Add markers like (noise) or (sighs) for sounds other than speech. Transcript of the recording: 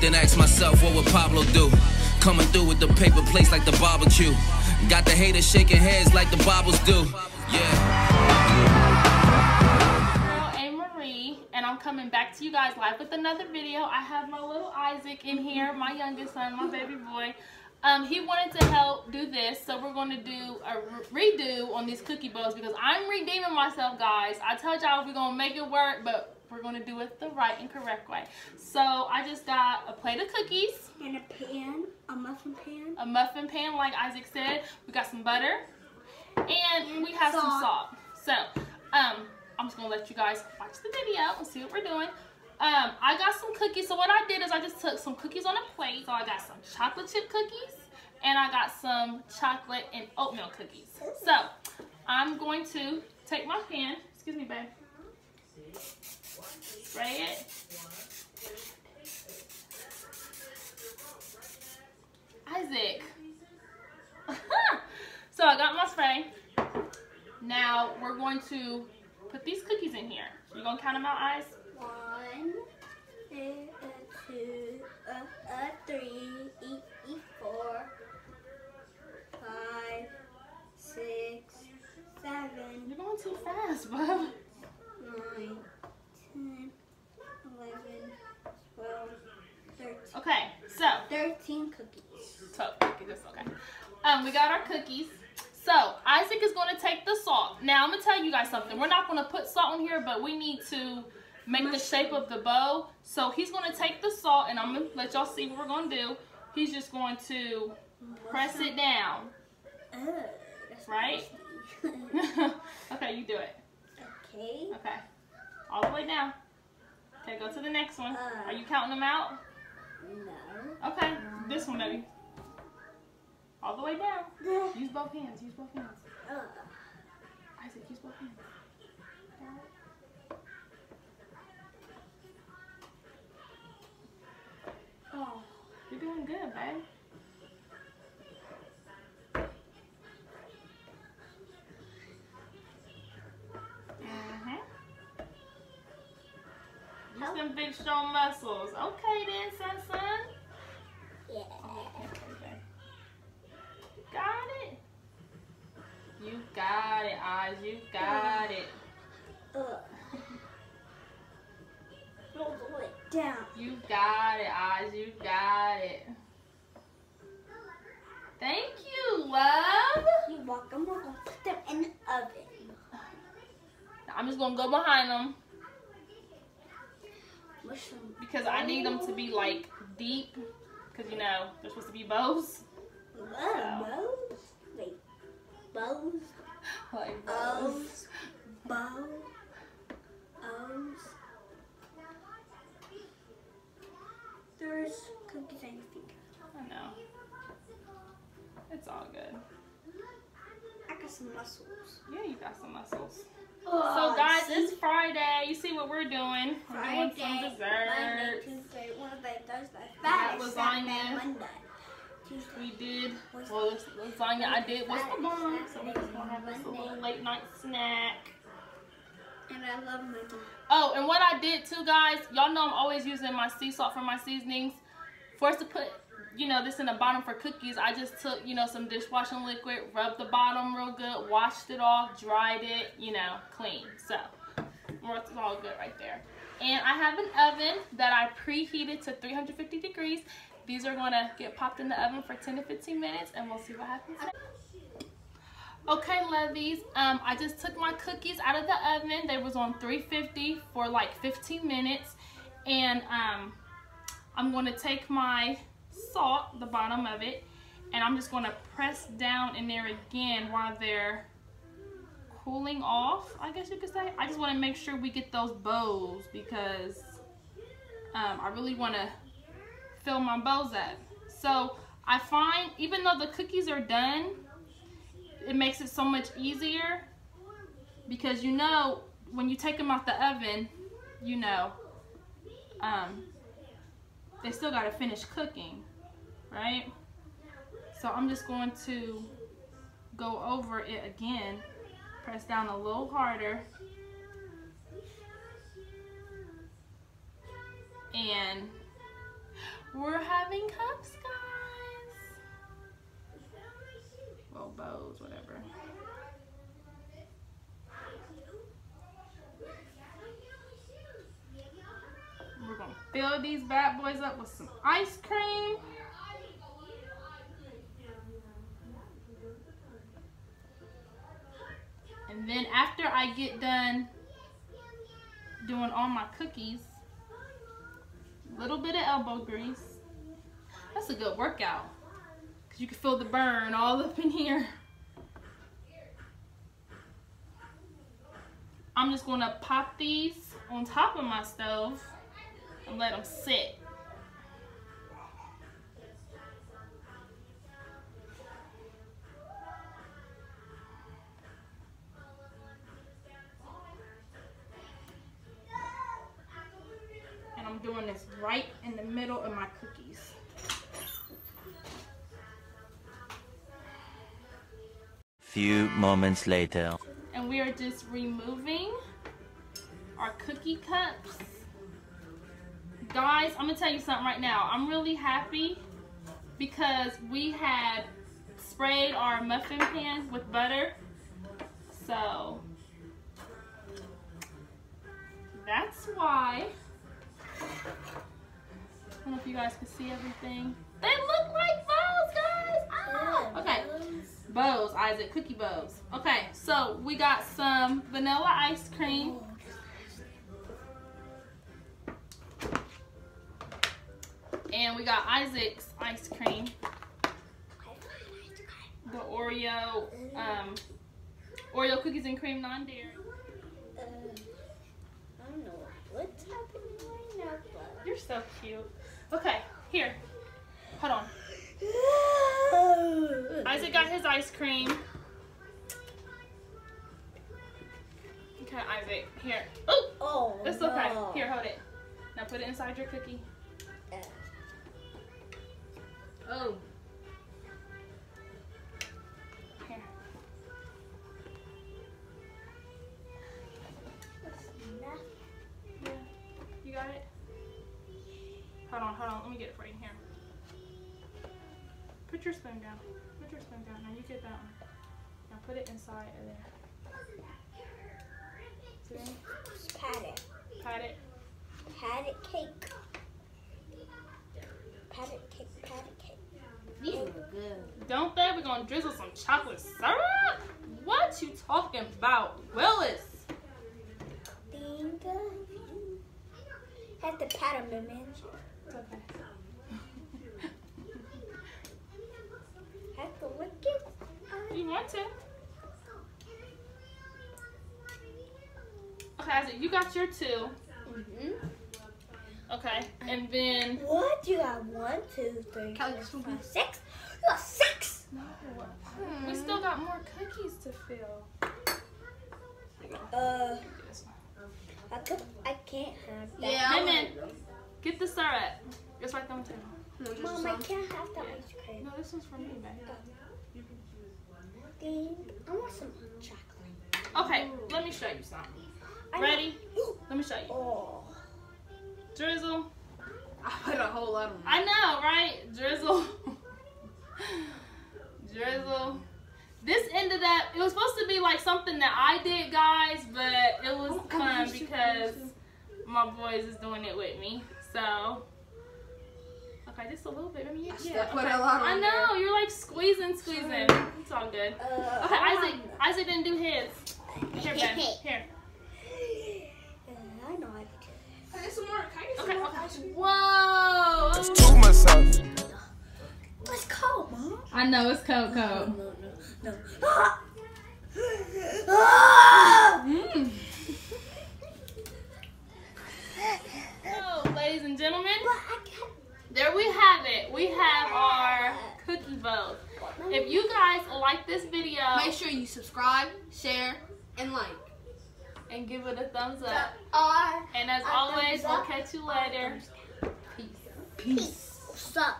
Then ask myself, what would Pablo do? Coming through with the paper plates like the barbecue. Got the haters shaking heads like the Bibles do. Yeah. And I'm coming back to you guys live with another video. I have my little Isaac in here, my youngest son, my baby boy. Um, he wanted to help do this, so we're going to do a redo on these cookie bows because I'm redeeming myself, guys. I told y'all we're going to make it work, but we're going to do it the right and correct way. So I just got a plate of cookies. And a pan, a muffin pan. A muffin pan, like Isaac said. We got some butter. And we have salt. some salt. So, um, I'm just going to let you guys watch the video and see what we're doing. Um, I got some cookies. So what I did is I just took some cookies on a plate. So I got some chocolate chip cookies. And I got some chocolate and oatmeal cookies. So, I'm going to take my pan. Excuse me, babe. Spray it. Isaac. (laughs) so I got my spray. Now we're going to put these cookies in here. You gonna count them out, eyes? One, cookies. cookies, okay. Um, we got our cookies. So Isaac is going to take the salt. Now I'm going to tell you guys something. We're not going to put salt on here, but we need to make the shape of the bow. So he's going to take the salt, and I'm going to let y'all see what we're going to do. He's just going to press it down. Right? (laughs) (laughs) okay, you do it. Okay. Okay. All the way down. Okay, go to the next one. Uh. Are you counting them out? No. Okay, this one, baby. All the way down. Use both hands. Use both hands. Ugh. Isaac, use both hands. Oh. You're doing good, babe. Use them big strong muscles. Okay then, son, son. Yeah. Got it. You got it, eyes. You got it. Ugh. Roll the way down. You got it, eyes. You got it. Thank you, love. You're welcome. We're gonna put them in the oven. I'm just gonna go behind them. Because I need them to be like deep. Cause you know they're supposed to be bows. Bows. Wait. Bows. Like O's. Bow. O's. There's cookies on your finger. I know. It's all good. I got some muscles. Yeah, you got some muscles. Oh, so guys, it's Friday. You see what we're doing? We're doing some Monday. Tuesday, Wednesday, Thursday, Friday. Saturday, Monday, Tuesday. We did well lasagna I did was the bomb. So we're just gonna have this a little late night snack. And I love my mom. Oh, and what I did too, guys, y'all know I'm always using my sea salt for my seasonings. For us to put, you know, this in the bottom for cookies, I just took, you know, some dishwashing liquid, rubbed the bottom real good, washed it off, dried it, you know, clean. So, it's all good right there. And I have an oven that I preheated to 350 degrees. These are going to get popped in the oven for 10 to 15 minutes, and we'll see what happens. Okay, lovies, um, I just took my cookies out of the oven. They was on 350 for like 15 minutes. And um, I'm going to take my salt, the bottom of it, and I'm just going to press down in there again while they're cooling off, I guess you could say. I just want to make sure we get those bows because um, I really want to fill my bows up. So I find, even though the cookies are done, it makes it so much easier because you know when you take them out the oven, you know, um, they still got to finish cooking, right? So I'm just going to go over it again, press down a little harder, and We're having cups, guys. Well, bows, whatever. We're gonna fill these bad boys up with some ice cream. And then after I get done doing all my cookies, little bit of elbow grease. That's a good workout. Cause you can feel the burn all up in here. I'm just gonna pop these on top of my stove and let them sit. I'm doing this right in the middle of my cookies. Few moments later. And we are just removing our cookie cups. Guys, I'm gonna tell you something right now. I'm really happy because we had sprayed our muffin pan with butter. So that's why. I don't know if you guys can see everything. They look like bows, guys. Ah! Okay. Bows, Isaac, cookie bows. Okay, so we got some vanilla ice cream. And we got Isaac's ice cream. The Oreo, um, Oreo cookies and cream non-dairy. Uh, I don't know what's happening right now, but. You're so cute. Okay, here. Hold on. (sighs) Isaac got his ice cream. Okay, Isaac. Here. Oh, Oh, it's okay. no. Here, hold it. Now put it inside your cookie. Oh. On, hold on. Let me get it for you. Here. Put your spoon down. Put your spoon down. Now you get that one. Now put it inside of there. See? Just pat it. Pat it. Pat it cake. Pat it cake, pat it cake. These look good. Don't they? We're gonna drizzle some chocolate syrup? What you talking about, Willis? Think of you. Have to pat him, man. It's okay. Have to lick it. You want to? Okay, Isaac, you got your two. Mm-hmm. Okay, and then What? You got one, two, three, Count four, five, six? You got six! we still got more cookies to fill. Uh, I, could, I can't have that. Yeah. I Min, get the syrup. It's right there on the. No, just Mom, I some. can't have the ice cream. No, this one's for me, babe. Think. I want some chocolate. Okay, let me show you something. Ready? (gasps) Let me show you. Oh. Drizzle. I put a whole lot of I know, right? Drizzle. (laughs) Drizzle. This ended up, it was supposed to be like something that I did, guys, but it was Oh, fun you because my boys is doing it with me. So, okay, just a little bit. I mean, I still yeah, put okay. a lot I on know, you're like squeezing, squeezing. It's all good. Uh, Okay, I Isaac, want- Isaac didn't do his. Here, Ben. Here. Uh, I know I can do Can I get some more? Can I get some Okay, more okay. ice cream? Whoa! to myself. it. Let's go, Mom. I know it's Coco. No, no, no. Ah! Ah! Mm. So, ladies and gentlemen, But I can't. there we have it. We have our cookie bows. If you guys like this video Make sure you subscribe, share, and like. and give it a thumbs up. R. And as always, we'll catch you later. Peace. Sup.